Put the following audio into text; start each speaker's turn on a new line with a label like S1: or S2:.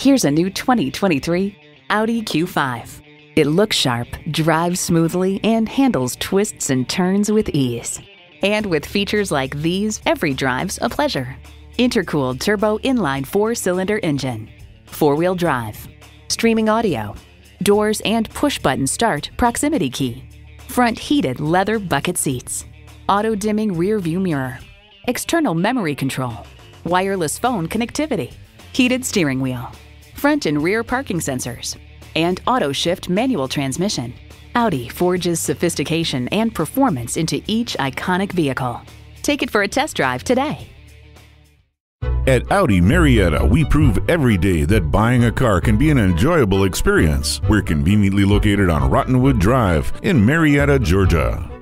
S1: Here's a new 2023 Audi Q5. It looks sharp, drives smoothly, and handles twists and turns with ease. And with features like these, every drive's a pleasure. Intercooled turbo inline four cylinder engine, four wheel drive, streaming audio, doors and push button start proximity key, front heated leather bucket seats, auto dimming rear view mirror, external memory control, wireless phone connectivity, heated steering wheel, front and rear parking sensors, and auto shift manual transmission. Audi forges sophistication and performance into each iconic vehicle. Take it for a test drive today.
S2: At Audi Marietta, we prove every day that buying a car can be an enjoyable experience. We're conveniently located on Rottenwood Drive in Marietta, Georgia.